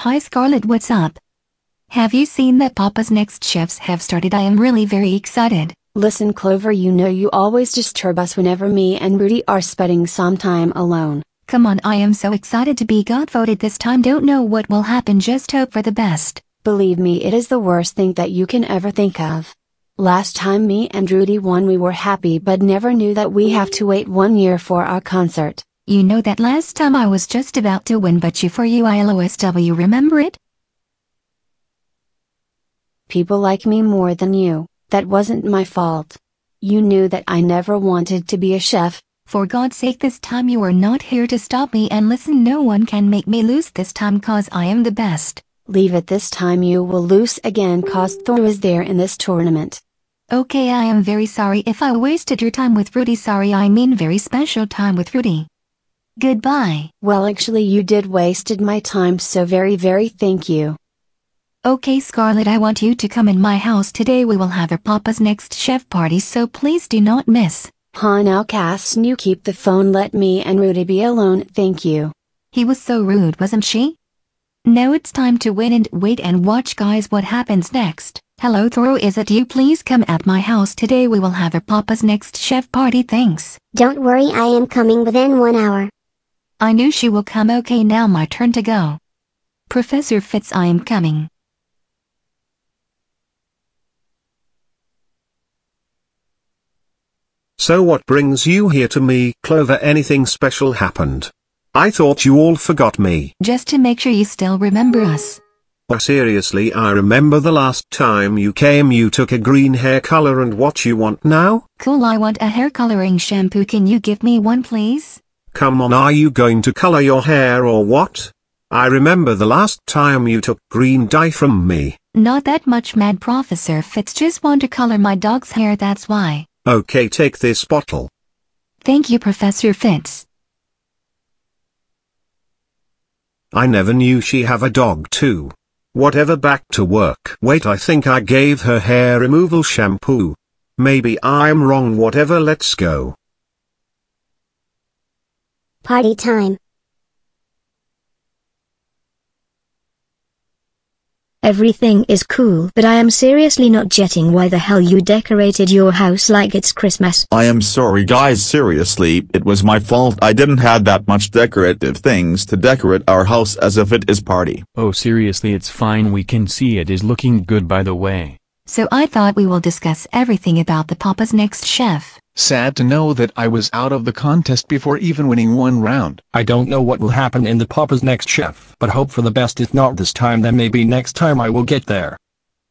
Hi Scarlett what's up? Have you seen that Papa's Next Chefs have started? I am really very excited. Listen Clover you know you always disturb us whenever me and Rudy are spending some time alone. Come on I am so excited to be got voted this time don't know what will happen just hope for the best. Believe me it is the worst thing that you can ever think of. Last time me and Rudy won we were happy but never knew that we have to wait one year for our concert. You know that last time I was just about to win but you for you ILOSW remember it? People like me more than you, that wasn't my fault. You knew that I never wanted to be a chef. For God's sake this time you are not here to stop me and listen no one can make me lose this time cause I am the best. Leave it this time you will lose again cause Thor is there in this tournament. Okay I am very sorry if I wasted your time with Rudy sorry I mean very special time with Rudy. Goodbye. Well actually you did wasted my time so very very thank you. Okay Scarlett I want you to come in my house today we will have a Papa's next chef party so please do not miss. Huh now Cass you keep the phone let me and Rudy be alone thank you. He was so rude wasn't she? Now it's time to win and wait and watch guys what happens next. Hello Thoro is it you please come at my house today we will have a Papa's next chef party thanks. Don't worry I am coming within one hour. I knew she will come okay now my turn to go. Professor Fitz I am coming. So what brings you here to me, Clover anything special happened? I thought you all forgot me. Just to make sure you still remember us. Oh seriously I remember the last time you came you took a green hair color and what you want now? Cool I want a hair coloring shampoo can you give me one please? Come on are you going to color your hair or what? I remember the last time you took green dye from me. Not that much mad Professor Fitz just want to color my dog's hair that's why. Okay take this bottle. Thank you Professor Fitz. I never knew she have a dog too. Whatever back to work. Wait I think I gave her hair removal shampoo. Maybe I'm wrong whatever let's go. Party time. Everything is cool but I am seriously not getting why the hell you decorated your house like it's Christmas. I am sorry guys seriously it was my fault I didn't have that much decorative things to decorate our house as if it is party. Oh seriously it's fine we can see it is looking good by the way. So I thought we will discuss everything about the Papa's Next Chef. Sad to know that I was out of the contest before even winning one round. I don't know what will happen in the Papa's Next Chef, but hope for the best if not this time then maybe next time I will get there.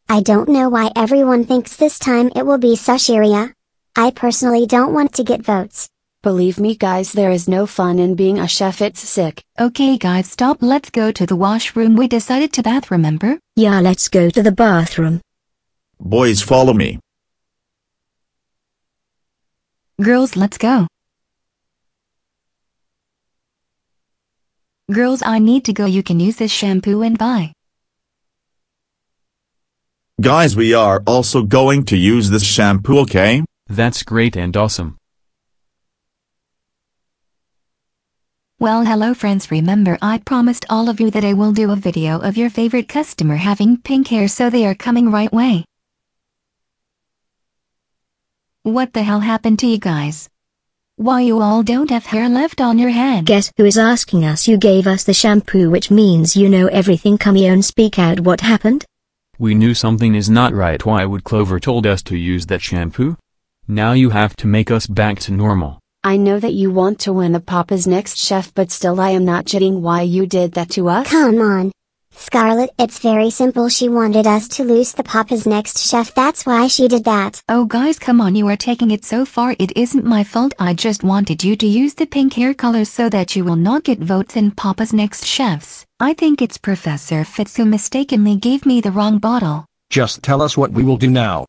I don't know why everyone thinks this time it will be Sushiria. I personally don't want to get votes. Believe me guys there is no fun in being a chef it's sick. Okay guys stop let's go to the washroom we decided to bath remember? Yeah let's go to the bathroom. Boys follow me. Girls let's go. Girls I need to go you can use this shampoo and buy. Guys we are also going to use this shampoo okay? That's great and awesome. Well hello friends remember I promised all of you that I will do a video of your favorite customer having pink hair so they are coming right way. What the hell happened to you guys? Why you all don't have hair left on your head? Guess who is asking us you gave us the shampoo which means you know everything come here and speak out what happened? We knew something is not right why would Clover told us to use that shampoo? Now you have to make us back to normal. I know that you want to win a Papa's Next Chef but still I am not getting why you did that to us. Come on. Scarlett, it's very simple she wanted us to lose the Papa's Next Chef that's why she did that. Oh guys come on you are taking it so far it isn't my fault I just wanted you to use the pink hair color so that you will not get votes in Papa's Next Chefs. I think it's Professor Fitz who mistakenly gave me the wrong bottle. Just tell us what we will do now.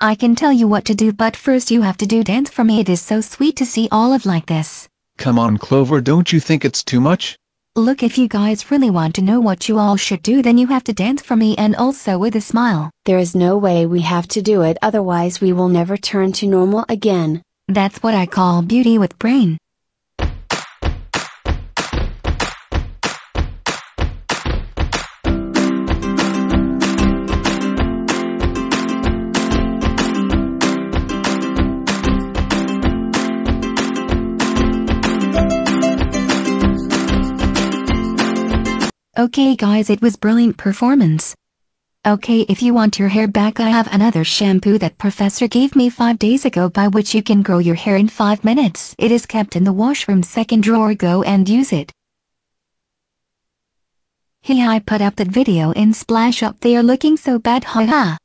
I can tell you what to do but first you have to do dance for me it is so sweet to see all of like this. Come on Clover don't you think it's too much? Look if you guys really want to know what you all should do then you have to dance for me and also with a smile. There is no way we have to do it otherwise we will never turn to normal again. That's what I call beauty with brain. Okay guys it was brilliant performance. Okay if you want your hair back I have another shampoo that professor gave me 5 days ago by which you can grow your hair in 5 minutes. It is kept in the washroom second drawer go and use it. Hey I put up that video in Splash Up they are looking so bad haha.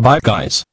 Bye guys.